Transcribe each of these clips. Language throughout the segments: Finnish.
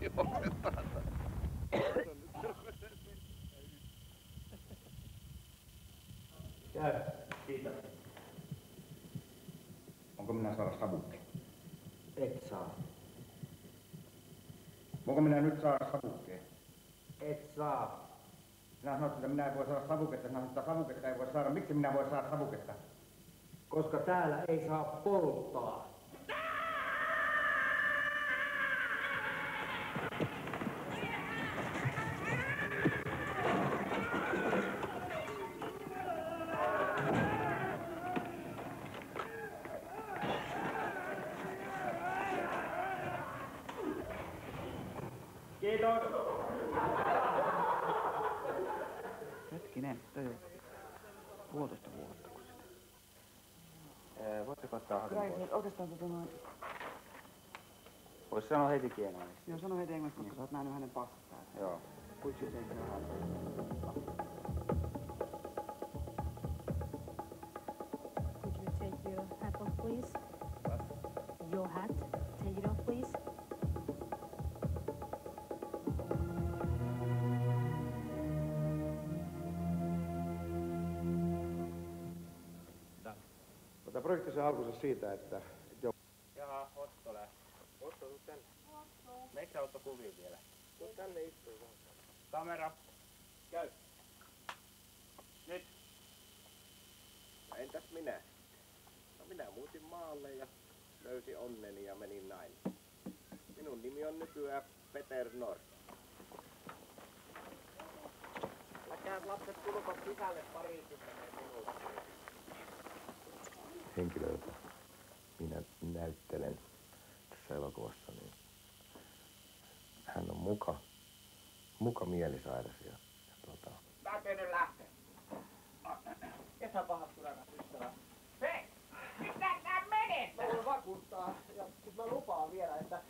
juoksetaan. Käy. Kiitos. Onko minä saada savukkeen? Et saa. Voinko minä nyt saada savukkeen? Et saa. Sinä sanoit, että minä en voi saada savuketta. Sinä sanoit, että savuketta ei voi saada. Miksi minä voi saada savuketta? Koska täällä ei saa polttaa. Kiitos. Hetkinen, toi on puolitoista vuotta kun sitä. Ee, voitteko ottaa hakemaan? oikeastaan tota noin, Voisi sanoa heti kienaalisesti. joo sano heti englanniksi, koska sä oot nähnyt hänen passat täällä. Joo. Which you take Tämä projekti saa alkunsa siitä, että jo Jaha, Otto lähti. Otto, tuu tänne. Meikö sä Otto kuviin vielä? Tuu tänne istuun. Kamera. Käy. Nyt. Entäs minä? No minä muutin maalle ja löysin onneni ja menin näin. Minun nimi on nykyään Peter Nord. Älkää lapset tulko sisälle minuuttiin. Henkilö, jota minä näyttelen tässä elokuvassa, niin hän on muka, muka mielisairas ja, ja tota, Täytyy nyt lähteä. Kesä pahat kurakat ystävä. Hei! Mitä sä menet? Mä voin vakuuttaa ja sit mä lupaan vielä, että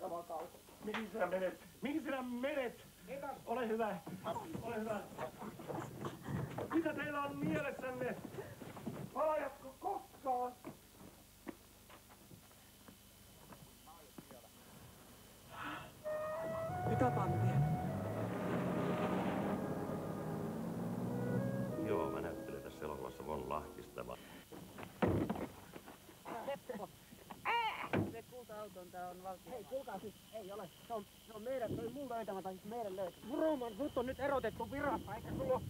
saman kautta. Mihin sinä menet? Mihin sinä menet? Ole hyvä. Ole hyvä. Mitä teillä on mielessänne? Palajatko Mitä Pampi? Joo, mä näyttelen tässä elokuvassa Von Lahtista. vaan Se kulta-auto on, tää on valtio. Hei, kuulkaa siis, ei ole. Se on, se on meidän, se on mun löytämä, tai siis meidän löytämä. Roman, sut on nyt erotettu virasta, eikä sulla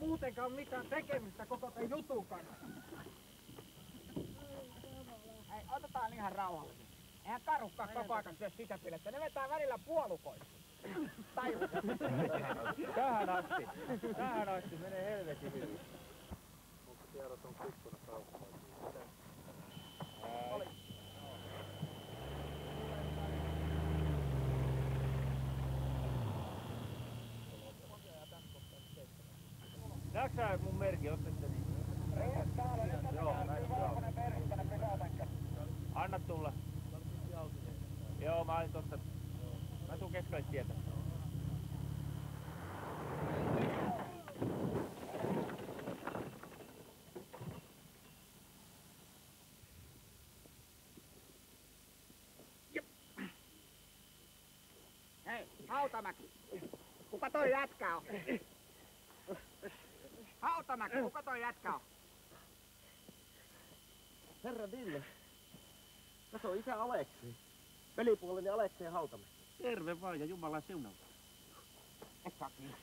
muutenkaan mitään tekemistä koko tämän jutun kanssa. Otetaan ihan rauhallisesti. Eihän karukkaa koko ajan syö sisäpilettä, ne vetää välillä puolukoista. Tajus. Tähän asti. Tähän asti menee helvetin hyvin. Näetkö sä mun merkki, ottaisi se niin? Joo, näin, joo. Anna tulla. Joo, mä olin tossa. Mä tuun keskelle tietä. Hei, Hautamäki. Kuka toi jätkä on? Hautamäki, kuka toi jätkä on? Herra Ville. Tässä on isä Aleksi. Velipuoleni Alekseen Hautamäki. Terve vaan ja Jumalan siunaus. Et saa niin.